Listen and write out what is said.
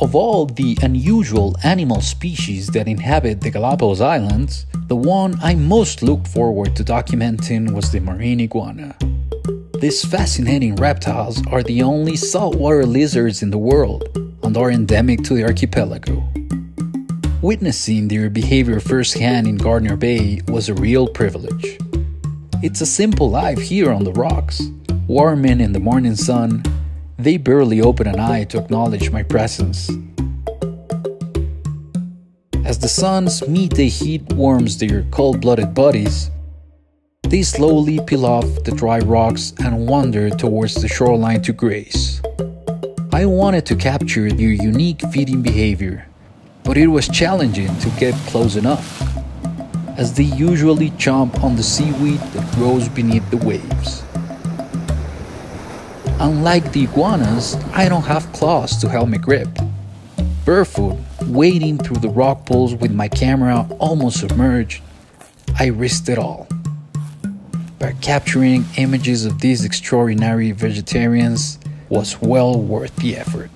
Of all the unusual animal species that inhabit the Galapagos Islands, the one I most looked forward to documenting was the marine iguana. These fascinating reptiles are the only saltwater lizards in the world and are endemic to the archipelago. Witnessing their behavior firsthand in Gardner Bay was a real privilege. It's a simple life here on the rocks, warming in the morning sun, they barely open an eye to acknowledge my presence. As the sun's midday heat warms their cold blooded bodies, they slowly peel off the dry rocks and wander towards the shoreline to graze. I wanted to capture their unique feeding behavior, but it was challenging to get close enough, as they usually chomp on the seaweed that grows beneath the waves. Unlike the iguanas, I don't have claws to help me grip. Barefoot, wading through the rock pools with my camera almost submerged, I risked it all. But capturing images of these extraordinary vegetarians was well worth the effort.